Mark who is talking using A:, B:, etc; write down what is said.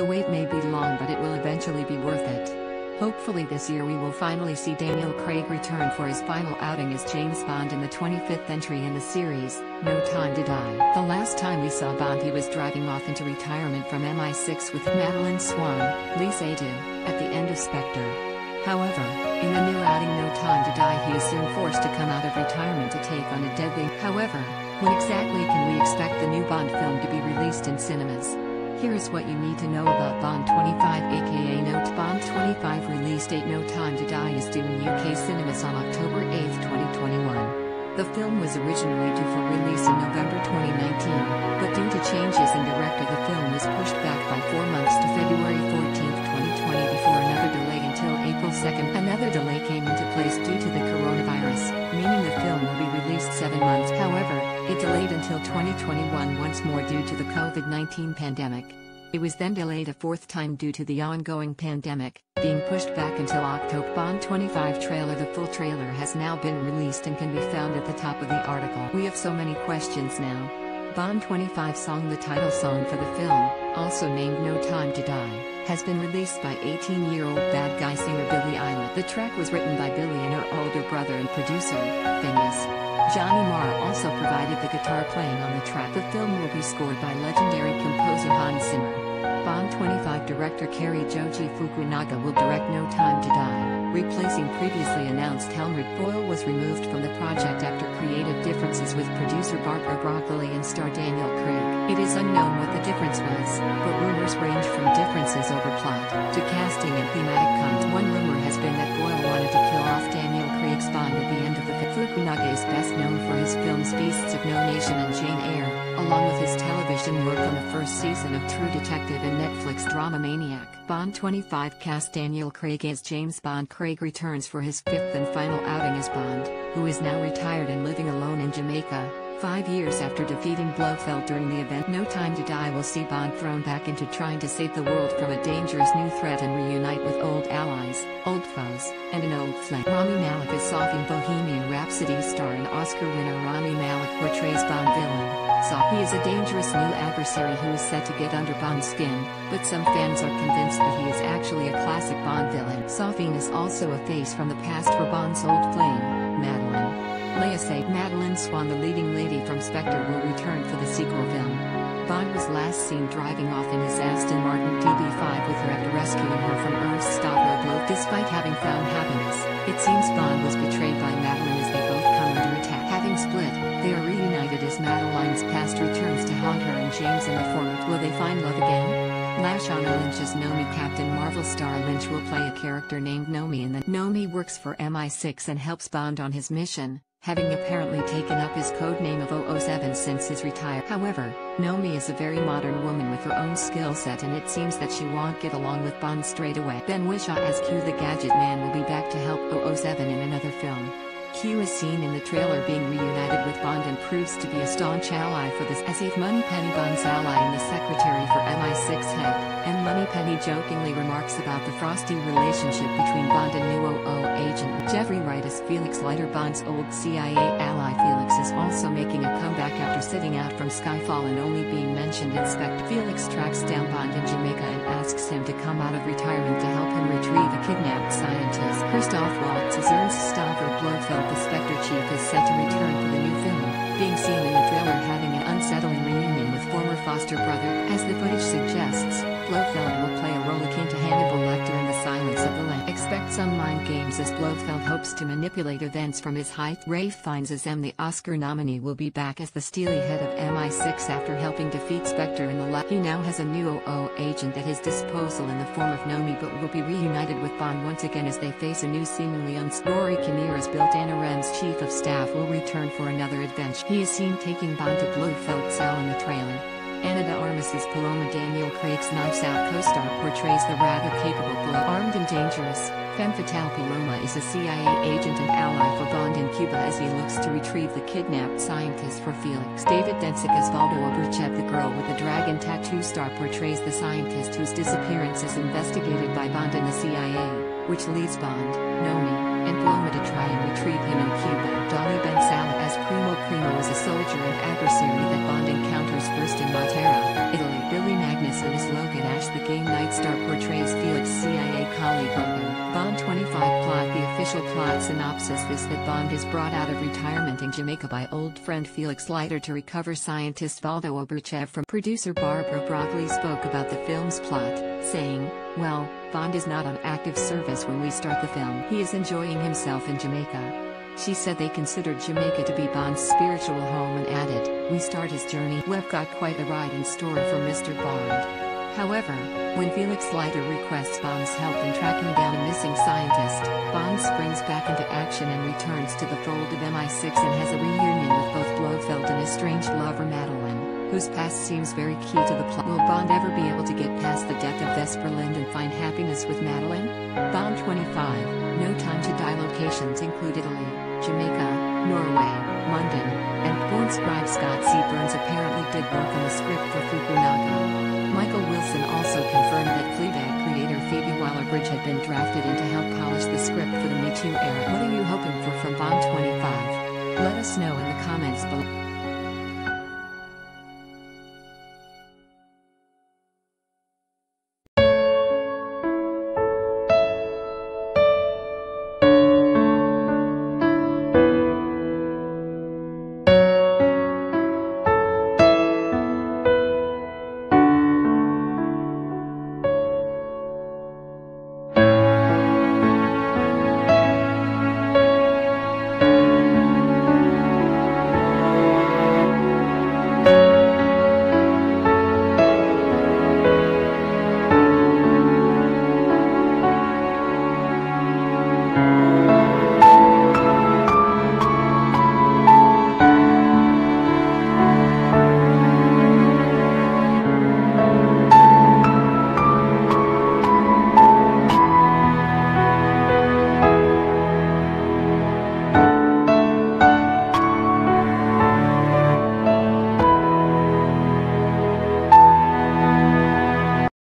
A: The wait may be long but it will eventually be worth it. Hopefully this year we will finally see Daniel Craig return for his final outing as James Bond in the 25th entry in the series, No Time to Die. The last time we saw Bond he was driving off into retirement from MI6 with Madeleine Swann, Léa Seydoux, at the end of Spectre. However, in the new outing No Time to Die he is soon forced to come out of retirement to take on a deadly. However, when exactly can we expect the new Bond film to be released in cinemas? Here is what you need to know about Bond 25 aka Note Bond 25 release date No Time to Die is due in UK cinemas on October 8, 2021. The film was originally due for release in November 2019, it delayed until 2021 once more due to the COVID-19 pandemic. It was then delayed a fourth time due to the ongoing pandemic, being pushed back until October. Bond 25 trailer The full trailer has now been released and can be found at the top of the article. We have so many questions now. Bond 25 song The title song for the film, also named No Time to Die, has been released by 18-year-old bad guy singer Billie Eilish. The track was written by Billie and her older brother and producer, Finneas. Johnny Marr also provided the guitar playing on the track. The film will be scored by legendary composer Hans Zimmer. Bond 25 director Cary Joji Fukunaga will direct No Time to Die, replacing previously announced Helmut Boyle was removed from the project after creative differences with producer Barbara Broccoli and star Daniel Craig. It is unknown what the difference was, but rumors range from differences over plot, to casting and thematic content. One rumor has True Detective and Netflix drama Maniac. Bond 25 cast Daniel Craig as James Bond. Craig returns for his fifth and final outing as Bond, who is now retired and living alone in Jamaica. Five years after defeating Blofeld during the event No Time to Die will see Bond thrown back into trying to save the world from a dangerous new threat and reunite with old allies, old foes, and an old flame. Rami Malek is Safin Bohemian Rhapsody star and Oscar winner Rami Malek portrays Bond villain. So he is a dangerous new adversary who is set to get under Bond's skin, but some fans are convinced that he is actually a classic Bond villain. Safin is also a face from the past for Bond's old flame, Madeleine. Léa Seydoux Madeleine Swann the leading lady from Spectre will return for the sequel film. Bond was last seen driving off in his Aston Martin DB5 with her after rescuing her from Ernst Stavro Despite having found happiness, it seems Bond was betrayed by Madeleine as they both come under attack. Having split, they are reunited as Madeleine's past returns to haunt her and James in the former. Will they find love again? Lashana Lynch's Nomi Captain Marvel star Lynch will play a character named Nomi in the Nomi works for MI6 and helps Bond on his mission having apparently taken up his code name of 007 since his retire. However, Nomi is a very modern woman with her own skill set and it seems that she won't get along with Bond straight away. Ben Whishaw as Q the Gadget Man will be back to help 007 in another film. Q is seen in the trailer being reunited with Bond and proves to be a staunch ally for this as if Moneypenny Bond's ally and the secretary for MI6 head, and Moneypenny jokingly remarks about the frosty relationship between Bond and new 00 agent Jeffrey Wright as Felix Leiter Bond's old CIA ally Felix is also making a comeback after sitting out from Skyfall and only being mentioned in Spect. Felix tracks down Bond in Jamaica and asks him to come out of retirement to help him retrieve a kidnapped scientist. Christoph Waltz as Ernst Stavro Blofeld set to return for the new film, being seen in the trailer having an unsettling reunion with former foster brother. As the footage suggests, Blofeld Expect some mind games as Blofeld hopes to manipulate events from his height. Ralph Fiennes as M. The Oscar nominee will be back as the steely head of MI6 after helping defeat Spectre in the lab. He now has a new OO agent at his disposal in the form of Nomi but will be reunited with Bond once again as they face a new seemingly uns- Rory Kinnear as Bill Tanner M's chief of staff will return for another adventure. He is seen taking Bond to Blofeld's cell in the trailer. Ana de Armas's Paloma Daniel Craig's Knives Out co-star portrays the rather capable Blow. Fatale Paloma is a CIA agent and ally for Bond in Cuba as he looks to retrieve the kidnapped scientist for Felix. David Dencik as Valdo Obruchev the girl with the dragon tattoo star portrays the scientist whose disappearance is investigated by Bond and the CIA, which leads Bond, Nomi, and Paloma to try and retrieve him in Cuba. Dali Benssalah as Primo Primo is a soldier and adversary that Bond encounters first in Matera, Italy. Billy Magnussen as Logan Ash the game Night Star portrays official plot synopsis is that Bond is brought out of retirement in Jamaica by old friend Felix Leiter to recover scientist Valdo Obruchev from producer Barbara Broccoli spoke about the film's plot, saying, Well, Bond is not on active service when we start the film. He is enjoying himself in Jamaica. She said they considered Jamaica to be Bond's spiritual home and added, We start his journey. We've got quite a ride in store for Mr. Bond. However, when Felix Leiter requests Bond's help in tracking down a missing scientist, Bond springs back into action and returns to the fold of MI6 and has a reunion with both Blofeld and estranged lover Madeleine, whose past seems very key to the plot. Will Bond ever be able to get past the death of Vesper Lynd and find happiness with Madeleine? Bond 25, No Time to Die locations include Italy, Jamaica, Norway, London, and scribe Scott Z. Burns apparently did work on the script for Fukunaga. Michael Wilson also confirmed that Fleabag creator Phoebe Waller-Bridge had been drafted in to help polish the script for the Me Too era. What are you hoping for from Bond 25? Let us know in the comments below.